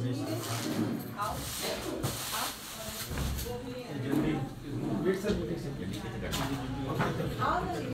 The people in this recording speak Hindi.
जल्दी